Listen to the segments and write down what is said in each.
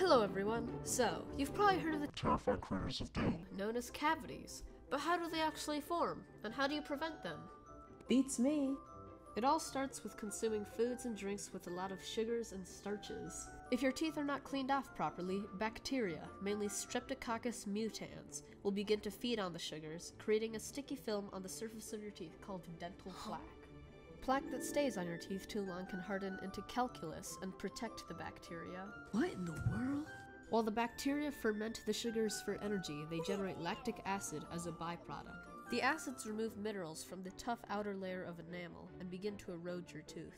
Hello everyone. So, you've probably heard of the Terrified critters of doom. known as cavities. But how do they actually form? And how do you prevent them? Beats me. It all starts with consuming foods and drinks with a lot of sugars and starches. If your teeth are not cleaned off properly, bacteria, mainly Streptococcus mutans, will begin to feed on the sugars, creating a sticky film on the surface of your teeth called dental plaque. Plaque that stays on your teeth too long can harden into calculus and protect the bacteria. What in the world? While the bacteria ferment the sugars for energy, they generate lactic acid as a byproduct. The acids remove minerals from the tough outer layer of enamel and begin to erode your tooth.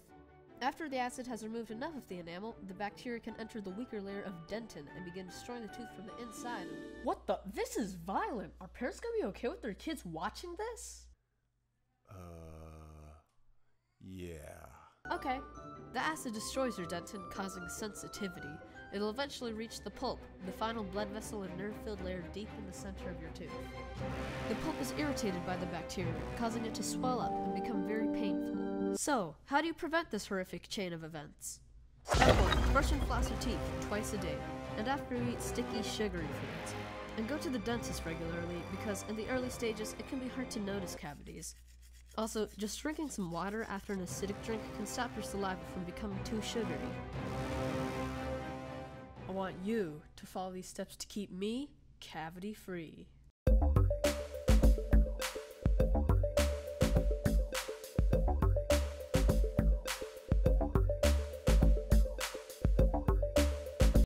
After the acid has removed enough of the enamel, the bacteria can enter the weaker layer of dentin and begin destroying the tooth from the inside. What the? This is violent! Are parents gonna be okay with their kids watching this? Okay. The acid destroys your dentin, causing sensitivity. It'll eventually reach the pulp, the final blood vessel and nerve filled layer deep in the center of your tooth. The pulp is irritated by the bacteria, causing it to swell up and become very painful. So, how do you prevent this horrific chain of events? Step 1. Brush and floss your teeth twice a day, and after you eat sticky, sugary foods. And go to the dentist regularly because in the early stages it can be hard to notice cavities. Also, just drinking some water after an acidic drink can stop your saliva from becoming too sugary. I want you to follow these steps to keep me cavity free.